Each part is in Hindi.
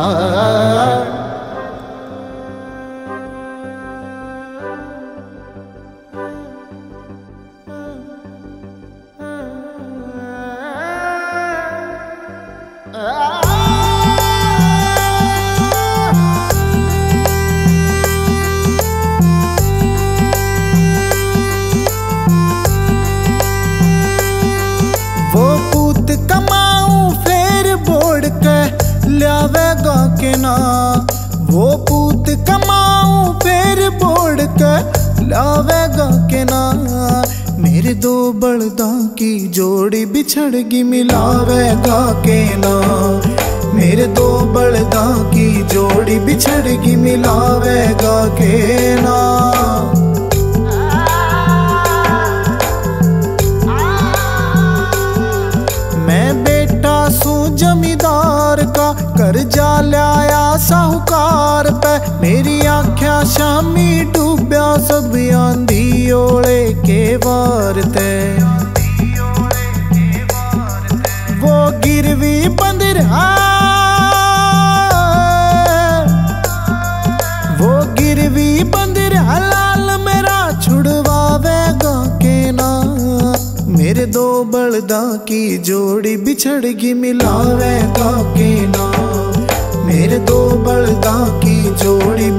ah, ah, ah, ah. बोड़ के लावेगा के ना मेरे दो बलदा की जोड़ी बिछड़गी मिलावेगा के ना मेरे दो बलदा की जोड़ी बिछड़गी मिलावेगा के ना मैं साहूकार पे मेरी आख्या शामी डूब्या, सब आंधी ओले के वार ते। वो गिरवी बंद वो गिरवी बंद रहा लाल मेरा छुड़वावेगा के ना। मेरे दो बलदा की जोड़ी बिछड़गी मिलावेगा के ना। मेरे दो बलदा की जोड़ी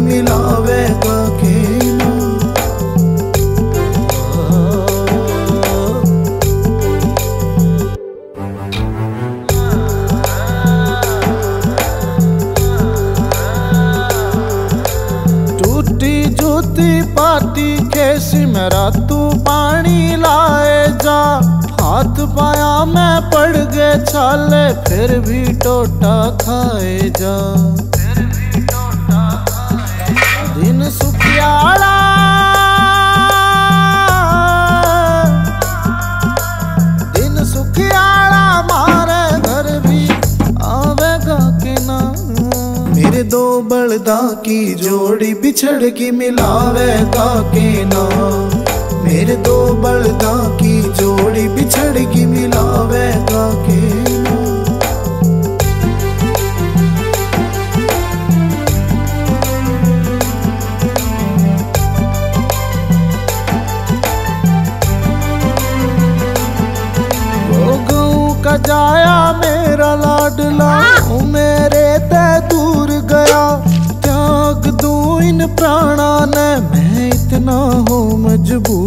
मिलावेगा के टूटी जूती पाटी कैसी मेरा तू पानी लाए जा। हाथ पाया मैं पड़ गए छाले, फिर भी टोटा खाए जा। दिन सुखियाला दिन सुखियाला मारे घर भी आवेगा के ना। मेरे दो बलदा की जोड़ी बिछड़गी मिलावेगा के ना। मेरे दो बलदा की जोड़ी बिछड़ की मिलावे ना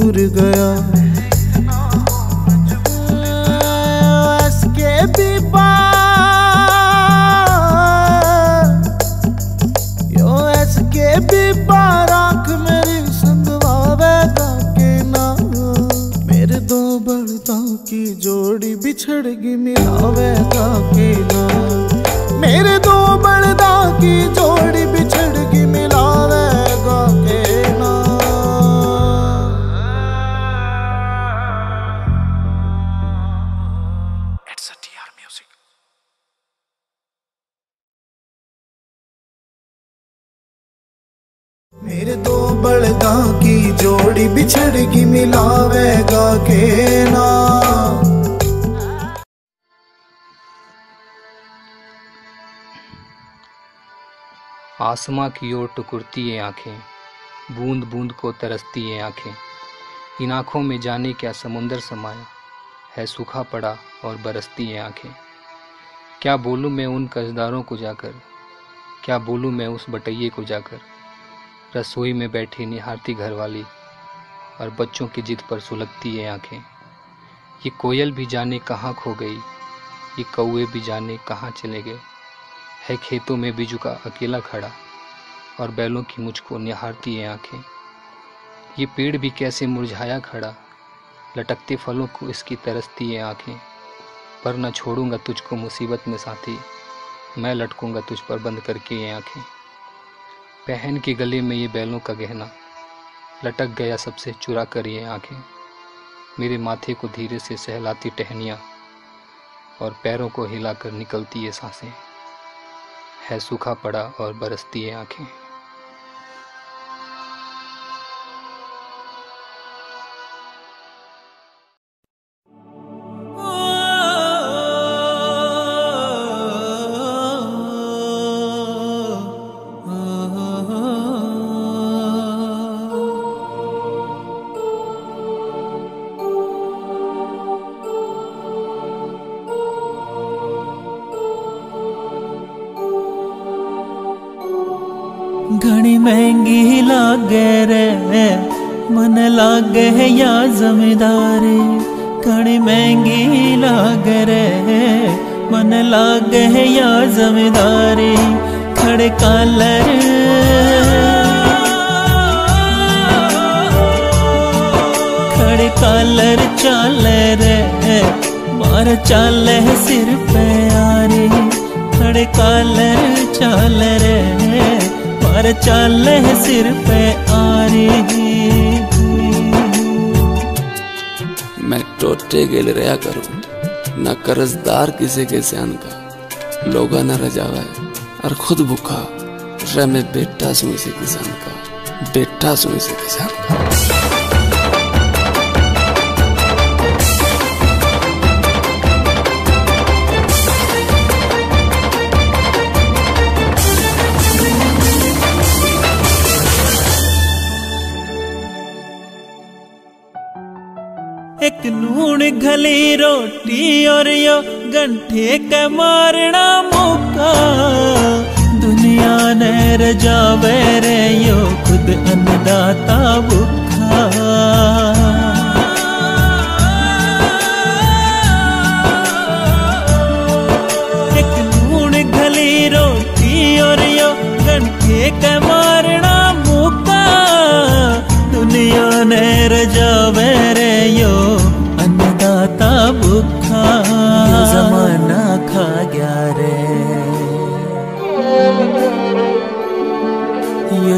मजबूर गया। दो बलदा की जोड़ी बिछड़गी मिलावेगा के ना आसमां की ओर टुकुरती ये आँखें बूंद बूंद को तरसती ये आँखें। इन आँखों में जाने क्या समुंदर समाया, है सूखा पड़ा और बरसती ये आँखें। क्या बोलूँ मैं उन कर्जदारों को जाकर, क्या बोलूँ मैं उस बटैये को जाकर? रसोई में बैठी निहारती घरवाली और बच्चों की जिद पर सुलगती है आँखें। ये कोयल भी जाने कहाँ खो गई, ये कौए भी जाने कहाँ चले गए। है खेतों में बिजू का अकेला खड़ा और बैलों की मुझको निहारती है आँखें। ये पेड़ भी कैसे मुरझाया खड़ा, लटकते फलों को इसकी तरसती है आँखें। पर न छोड़ूँगा तुझको मुसीबत में साथी, मैं लटकूँगा तुझ पर बंद करके ये आँखें। पहन के गले में ये बैलों का गहना। लटक गया सबसे चुरा कर ये आँखें। मेरे माथे को धीरे से सहलाती टहनियाँ और पैरों को हिलाकर निकलती ये साँसें। है सूखा पड़ा और बरसती ये आँखें। महँगी लागे रे। मन लागे या जमींदारी? घड़ी महँगी लागे रे। मन लागे या जमींदारी? खड़े कालर। खड़े कालर चाल रे मार चाल सिर पे आरी। खड़े कालर चाल रे मार चल सिर पे आ रे मैं टोटे गेल रहा करूँ, न कर्जदार किसी के सहन का। लोगा न रजावा और खुद भूखा रे मैं बेटा सुई से किसान का, बेटा सुई से किसान का। नून घली रोटी और यो गंठे के मारना मौका। दुनिया ने रजावे रे यो खुद अन्नदाता भूखा घली रोटी और यो गंठे के मारना मौका। दुनिया ने रजावे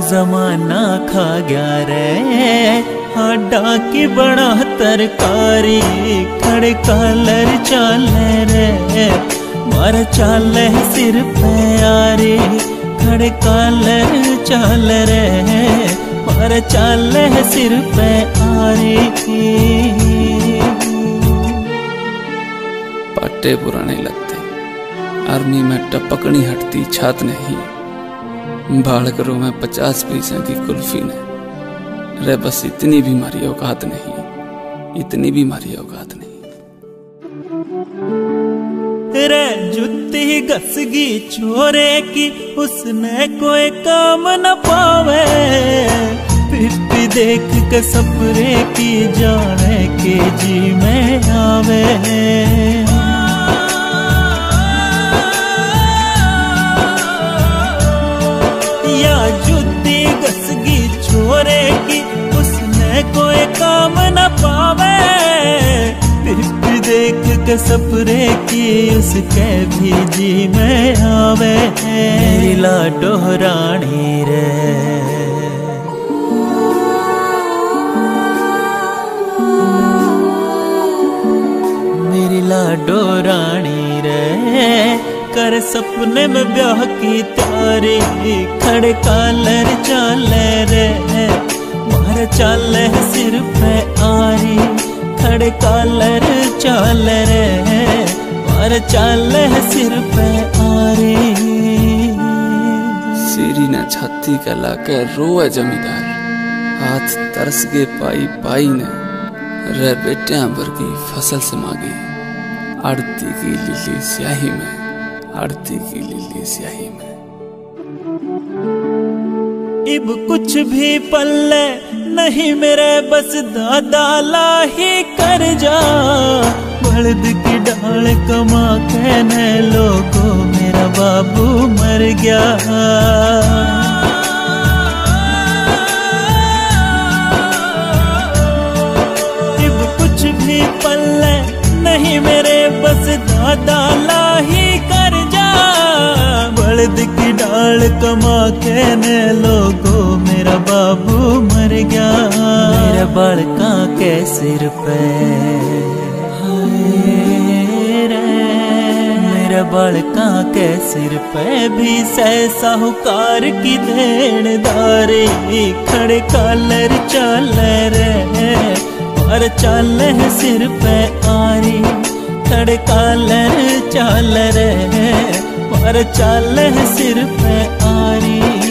जमाना खा गया रे। हड्डा की बड़ा तरकारी, खड़े कालर चाल रे। मार चाल सिर पे यारी खड़े कालर चाल रे। मार चाल सिर पे आरी। पट्टे पुराने लगते, आर्मी में टपकनी हटती, छात नहीं। करो, में पचास पैसे की कुल्फी ने रे बस इतनी बीमारी औकात नहीं, इतनी बीमारी औकात नहीं। रे जुत्ती घसगी छोरे की उसने कोई काम न पावे। पिप्पी देख के सपरे की जाने के जी में आवे छोरे की उसने कोई काम न पावे। पिप्पी देख के सपरे की उसके भी जी में आवे मेरी लाडो रानी रे। मेरी लाडो रानी रे। कर सपने में ब्याह की तारी। खड़े कालर चाल रे मार चाल सिर पे आरी। खड़े कालर चाल रे मार चाल सिर पे आरी। सीरी न छाती का लाकर रोए जमींदार। हाथ तरस के पाई पाई ने। रे बेटियाँ भर की फ़सल से मांगी। आड़ती की लिली स्याही में। आड़ती की लिली स्याही में। इब कुछ भी पल्ले नहीं मेरे, बस दादा लाही कर जा। बलद की डाल कमा कहने लोगो, मेरा बाबू मर गया। इब कुछ भी पल्ले नहीं मेरे, बस दादा लाही कर बलद की डाल कमा कहने लोगो, मेरा बाबू मर गया। मेरा बड़का के सिर पे? बड़का के सिर पे? भी सह साहूकार की देनदारी। खड़े कालर चाल रे और चाल सिर पे आरी। खड़े कालर चाल रे पर चाल सिर पे आरी।